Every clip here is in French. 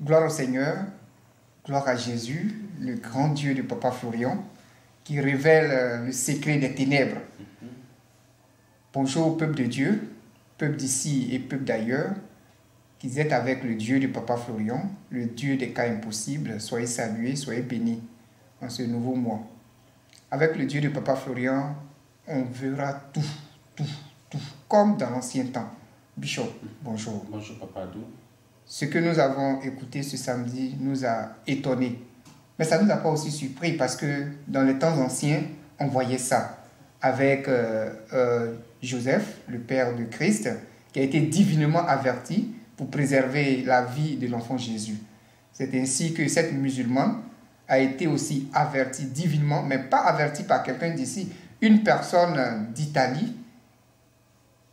Gloire au Seigneur, gloire à Jésus, le grand Dieu de Papa Florian, qui révèle euh, le secret des ténèbres. Bonjour au peuple de Dieu, peuple d'ici et peuple d'ailleurs, qui êtes avec le Dieu de Papa Florian, le Dieu des cas impossibles. Soyez salués, soyez bénis en ce nouveau mois. Avec le Dieu de Papa Florian, on verra tout, tout, tout, comme dans l'ancien temps. Bishop, bonjour. Bonjour Papa Adou. Ce que nous avons écouté ce samedi nous a étonnés. Mais ça ne nous a pas aussi surpris parce que dans les temps anciens, on voyait ça avec euh, euh, Joseph, le père de Christ, qui a été divinement averti pour préserver la vie de l'enfant Jésus. C'est ainsi que cette musulmane a été aussi avertie divinement, mais pas avertie par quelqu'un d'ici. Une personne d'Italie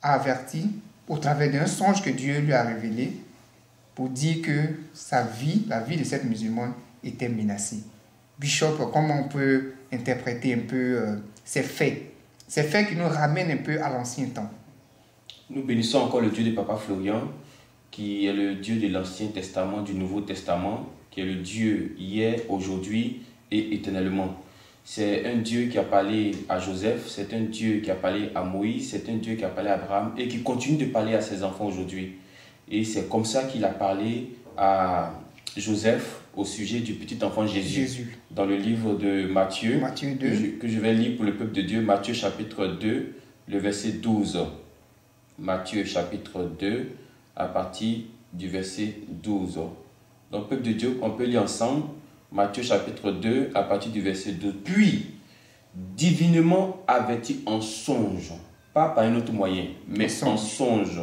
a averti au travers d'un songe que Dieu lui a révélé pour dire que sa vie, la vie de cette musulmane, était menacée. Bishop, comment on peut interpréter un peu euh, ces faits? Ces faits qui nous ramènent un peu à l'ancien temps. Nous bénissons encore le Dieu de Papa Florian, qui est le Dieu de l'Ancien Testament, du Nouveau Testament, qui est le Dieu hier, aujourd'hui et éternellement. C'est un Dieu qui a parlé à Joseph, c'est un Dieu qui a parlé à Moïse, c'est un Dieu qui a parlé à Abraham et qui continue de parler à ses enfants aujourd'hui. Et c'est comme ça qu'il a parlé à Joseph au sujet du petit enfant Jésus. Jésus. Dans le livre de Matthieu, Matthieu 2. Que, je, que je vais lire pour le peuple de Dieu, Matthieu chapitre 2, le verset 12. Matthieu chapitre 2, à partir du verset 12. Donc, peuple de Dieu, on peut lire ensemble Matthieu chapitre 2, à partir du verset 12. Puis, divinement averti en songe, pas par un autre moyen, mais en songe,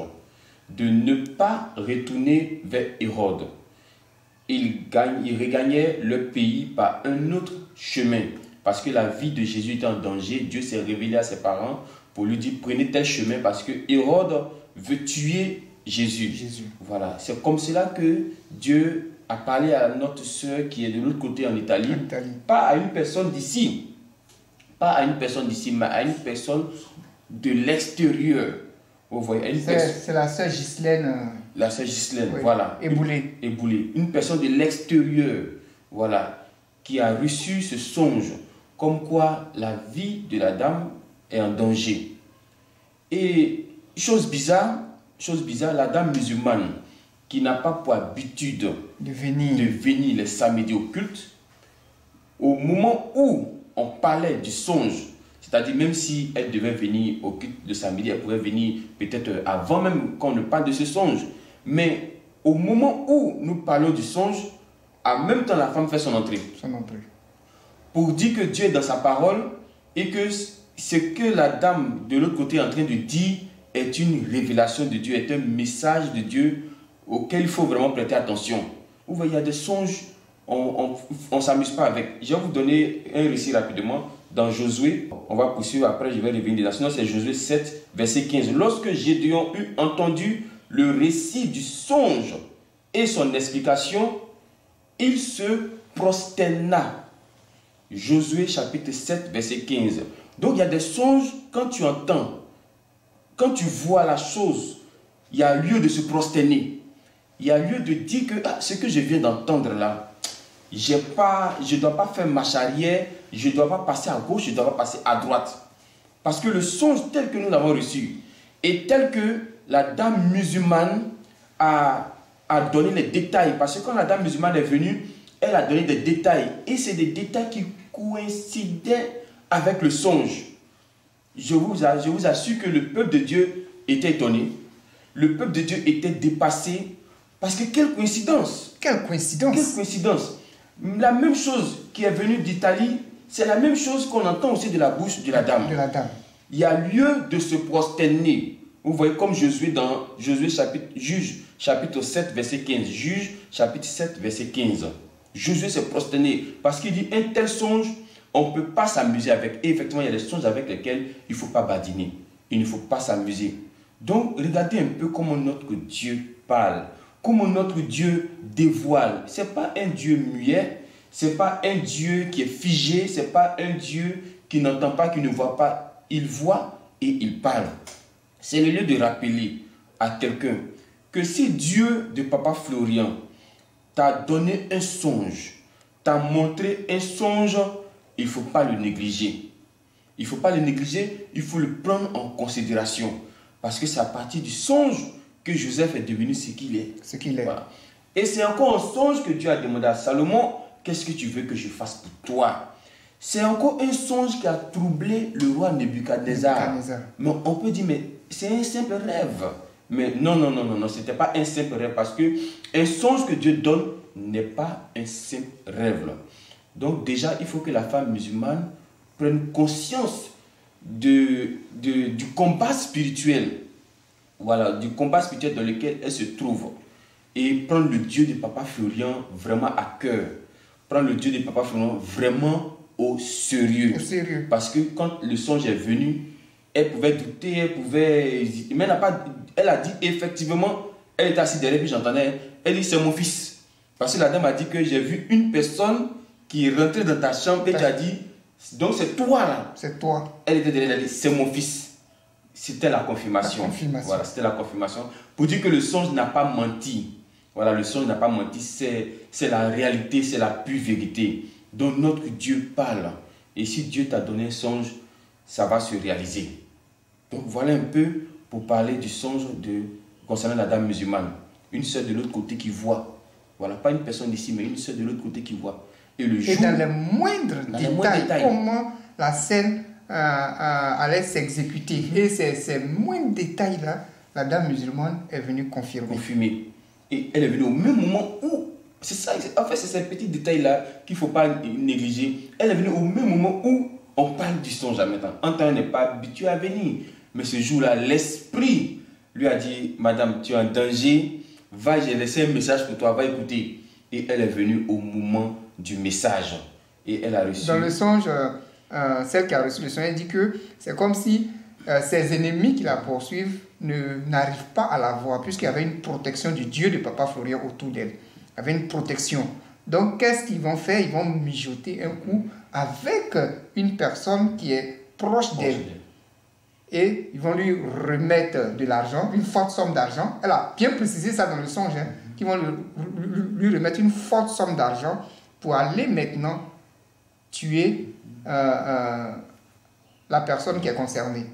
de ne pas retourner vers Hérode. Il, gagne, il regagnait le pays par un autre chemin, parce que la vie de Jésus était en danger. Dieu s'est révélé à ses parents pour lui dire prenez tel chemin, parce que Hérode veut tuer Jésus. Jésus. Voilà, c'est comme cela que Dieu a parlé à notre soeur qui est de l'autre côté en Italie, En Italie. pas à une personne d'ici, pas à une personne d'ici, mais à une personne de l'extérieur. Vous voyez, à une C'est la sœur Ghislaine euh, la sœur Ghislaine, oui, voilà, Eboulé. Eboulé, une personne de l'extérieur, voilà, qui a reçu ce songe, comme quoi la vie de la dame est en danger. Et chose bizarre, chose bizarre, la dame musulmane qui n'a pas pour habitude de venir. de venir les samedis au culte, au moment où on parlait du songe, c'est-à-dire même si elle devait venir au culte le samedi, elle pouvait venir peut-être avant même qu'on ne parle de ce songe, mais au moment où nous parlons du songe, en même temps la femme fait son entrée Son entrée. pour dire que Dieu est dans sa parole et que ce que la dame de l'autre côté est en train de dire est une révélation de Dieu, est un message de Dieu auquel il faut vraiment prêter attention. Vous voyez, il y a des songes, on ne s'amuse pas avec. Je vais vous donner un récit rapidement. Dans Josué, on va poursuivre après, je vais revenir. Sinon, c'est Josué 7, verset 15. Lorsque Gédéon eut entendu le récit du songe et son explication, il se prosterna. Josué chapitre 7, verset 15. Donc il y a des songes, quand tu entends, quand tu vois la chose, il y a lieu de se prosterner. Il y a lieu de dire que ah, ce que je viens d'entendre là, pas, je ne dois pas faire marche arrière, je ne dois pas passer à gauche, je ne dois pas passer à droite. Parce que le songe tel que nous l'avons reçu et tel que la dame musulmane a, a donné les détails, parce que quand la dame musulmane est venue, elle a donné des détails. Et c'est des détails qui coïncidaient avec le songe. Je vous, je vous assure que le peuple de Dieu était étonné. Le peuple de Dieu était dépassé. Parce que quelle coïncidence Quelle coïncidence Quelle coïncidence La même chose qui est venue d'Italie, c'est la même chose qu'on entend aussi de la bouche de la dame. De la dame. Il y a lieu de se prosterner. Vous voyez comme Josué dans Josué chapitre, Juge chapitre 7 verset 15. Juge chapitre 7 verset 15. Josué s'est prosterné parce qu'il dit un tel songe, on ne peut pas s'amuser avec. Et effectivement, il y a des songes avec lesquels il ne faut pas badiner. Il ne faut pas s'amuser. Donc, regardez un peu comment notre Dieu parle, comment notre Dieu dévoile. Ce n'est pas un Dieu muet, ce n'est pas un Dieu qui est figé, ce n'est pas un Dieu qui n'entend pas, qui ne voit pas. Il voit et il parle. C'est le lieu de rappeler à quelqu'un que si Dieu de Papa Florian t'a donné un songe, t'a montré un songe, il ne faut pas le négliger. Il ne faut pas le négliger, il faut le prendre en considération. Parce que c'est à partir du songe que Joseph est devenu ce qu'il est. Ce qu'il est. Et c'est encore un songe que Dieu a demandé à Salomon, qu'est-ce que tu veux que je fasse pour toi? C'est encore un songe qui a troublé le roi Nebuchadnezzar. Mais on peut dire, mais c'est un simple rêve. Mais non, non, non, non, non, ce n'était pas un simple rêve parce que un songe que Dieu donne n'est pas un simple rêve. Donc déjà, il faut que la femme musulmane prenne conscience de, de, du combat spirituel. Voilà, du combat spirituel dans lequel elle se trouve. Et prendre le Dieu de Papa Florian vraiment à cœur. Prendre le Dieu de Papa Florian vraiment au sérieux. Au sérieux. Parce que quand le songe est venu, elle pouvait douter, elle pouvait Mais elle, a pas, elle a dit effectivement, elle était assise derrière, puis j'entendais, elle dit c'est mon fils. Parce que la dame a dit que j'ai vu une personne qui est rentrée dans ta chambre et tu as dit, donc c'est toi là. C'est toi. Elle était derrière, elle a dit, c'est mon fils. C'était la confirmation. La confirmation. Voilà, c'était la confirmation. Pour dire que le songe n'a pas menti. Voilà, le songe n'a pas menti, c'est la réalité, c'est la pure vérité. Donc notre Dieu parle. Et si Dieu t'a donné un songe, ça va se réaliser. Donc voilà un peu pour parler du songe de, concernant la dame musulmane. Une seule de l'autre côté qui voit. Voilà, pas une personne d'ici, mais une seule de l'autre côté qui voit. Et, le jour, dans les moindres, détails, comment la scène allait s'exécuter. Et ces, ces moindres détails-là, la dame musulmane est venue confirmer. Confirmer. Et elle est venue au même moment où c'est ça, en fait, c'est ces petits détails-là qu'il ne faut pas négliger. Elle est venue au même moment où on parle du songe à maintenant. Antoine n'est pas habitué à venir. Mais ce jour-là, l'esprit lui a dit Madame, tu es en danger. Va, j'ai laissé un message pour toi, va écouter. Et elle est venue au moment du message. Et elle a reçu. Dans le songe, euh, celle qui a reçu le songe, elle dit que c'est comme si euh, ses ennemis qui la poursuivent n'arrivent pas à la voir, puisqu'il y avait une protection du Dieu de Papa Florian autour d'elle. Il y avait une protection. Donc, qu'est-ce qu'ils vont faire? Ils vont mijoter un coup avec une personne qui est proche d'elle. Et ils vont lui remettre de l'argent, une forte somme d'argent. Elle a bien précisé ça dans le songe, hein, qu'ils vont lui, remettre une forte somme d'argent pour aller maintenant tuer euh, euh, la personne qui est concernée.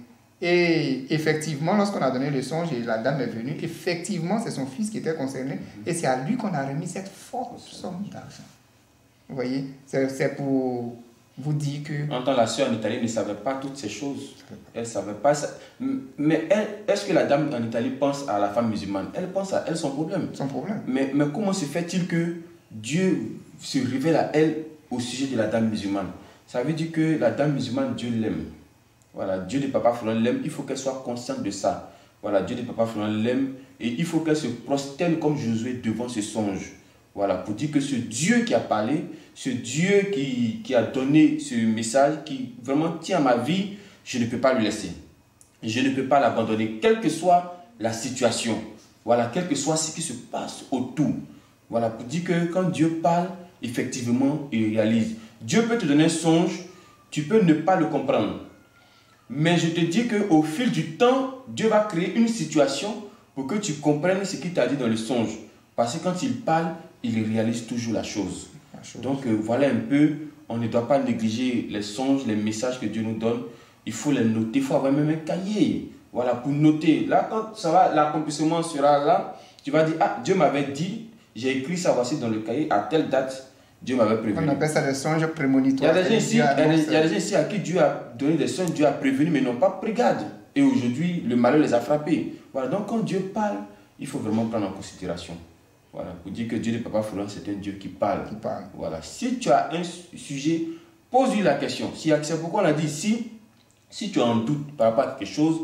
Et effectivement, lorsqu'on a donné le songe et la dame est venue, effectivement, c'est son fils qui était concerné et c'est à lui qu'on a remis cette forte somme d'argent. Vous voyez, c'est pour vous dire que... En tant la sœur en Italie ne savait pas toutes ces choses. Elle savait pas ça. Mais est-ce que la dame en Italie pense à la femme musulmane? Elle pense à elle, son problème. Son problème. Mais, mais comment se fait-il que Dieu se révèle à elle au sujet de la dame musulmane Ça veut dire que la dame musulmane, Dieu l'aime. Voilà, Dieu de Papa Florent l'aime, il faut qu'elle soit consciente de ça. Voilà, Dieu de Papa Florent l'aime et il faut qu'elle se prosterne comme Josué devant ce songe. Voilà, pour dire que ce Dieu qui a parlé, ce Dieu qui, qui a donné ce message, qui vraiment tient ma vie, je ne peux pas le laisser. Je ne peux pas l'abandonner, quelle que soit la situation. Voilà, quel que soit ce qui se passe autour. Voilà, pour dire que quand Dieu parle, effectivement, il réalise. Dieu peut te donner un songe, tu peux ne pas le comprendre. Mais je te dis qu'au fil du temps, Dieu va créer une situation pour que tu comprennes ce qu'il t'a dit dans le songe. Parce que quand il parle, il réalise toujours la chose. Donc euh, voilà un peu, on ne doit pas négliger les songes, les messages que Dieu nous donne. Il faut les noter, il faut avoir même un cahier. Voilà, pour noter. Là, quand ça va, l'accomplissement sera là, tu vas dire, ah, Dieu m'avait dit, j'ai écrit ça voici dans le cahier, à telle date, Dieu m'avait prévenu. On appelle ça des songes prémonitoires. Il y a des gens ici, a à qui Dieu a donné des songes, Dieu a prévenu, mais n'ont pas pris garde. Et aujourd'hui, le malheur les a frappés. Voilà, donc quand Dieu parle, il faut vraiment prendre en considération. Voilà, pour dire que Dieu de Papa Florent, c'est un Dieu qui parle. Qui parle. Voilà, si tu as un sujet, pose-lui la question. C'est pourquoi on a dit ici, si tu as un doute par rapport à quelque chose,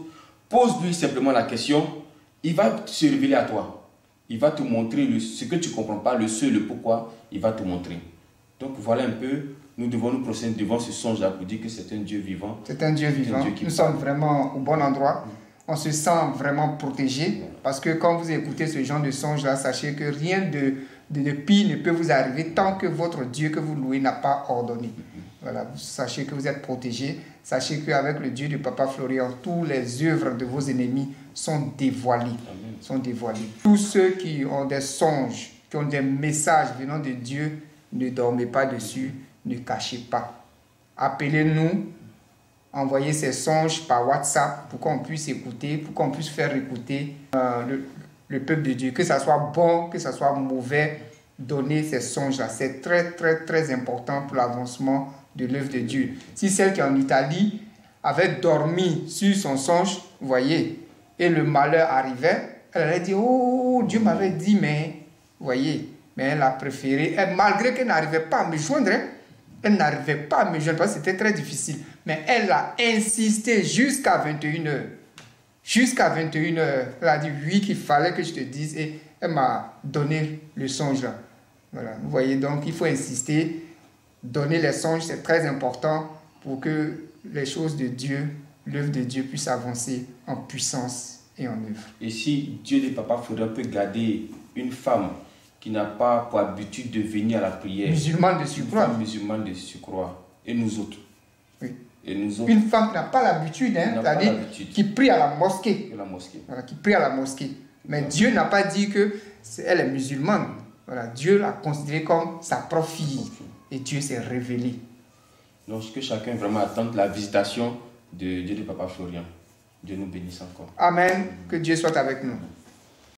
pose-lui simplement la question. Il va se révéler à toi. Il va te montrer le, ce que tu ne comprends pas, le ce, le pourquoi, il va te montrer. Donc voilà un peu, nous devons nous procéder devant ce songe-là pour dire que c'est un Dieu vivant. C'est un Dieu vivant. nous sommes vraiment au bon endroit. On se sent vraiment protégé parce que quand vous écoutez ce genre de songe-là, sachez que rien de, de, pire ne peut vous arriver tant que votre Dieu que vous louez n'a pas ordonné. Voilà, sachez que vous êtes protégé. Sachez qu'avec le Dieu de Papa Florian, toutes les œuvres de vos ennemis sont dévoilées. Sont dévoilées. Tous ceux qui ont des songes, qui ont des messages venant de Dieu, ne dormez pas dessus, ne cachez pas. Appelez-nous, envoyez ces songes par WhatsApp pour qu'on puisse écouter, pour qu'on puisse faire écouter euh, le, le peuple de Dieu. Que ça soit bon, que ça soit mauvais, donner ces songes-là. C'est très, très, très important pour l'avancement de l'œuvre de Dieu. Si celle qui est en Italie avait dormi sur son songe, voyez, et le malheur arrivait, elle allait dire, oh, Dieu m'avait dit, mais, voyez, mais elle a préféré, malgré qu'elle n'arrivait pas à me joindre, hein, elle n'arrivait pas à me joindre parce que c'était très difficile, mais elle a insisté jusqu'à 21h. Jusqu'à 21h, elle a dit oui qu'il fallait que je te dise et elle m'a donné le songe là. Voilà, vous voyez donc il faut insister, donner les songes, c'est très important pour que les choses de Dieu, l'œuvre de Dieu puisse avancer en puissance et en œuvre. Et si Dieu des papas faudrait peut garder une femme qui n'a pas pour habitude de venir à la prière, musulmane de surcroît, une femme musulmane de surcroît, et nous autres, oui. et nous autres, une femme qui n'a pas l'habitude, hein, c'est-à-dire l'habitude. qui prie à la mosquée, de la mosquée. voilà, qui prie à la mosquée. Mais Dieu n'a pas dit que c'est- elle est musulmane. Voilà, Dieu l'a considérée comme sa propre fille. Et Dieu s'est révélé. Donc que chacun vraiment attende la visitation de Dieu de Papa Florian. Dieu nous bénisse encore. Amen. Que Dieu soit avec nous.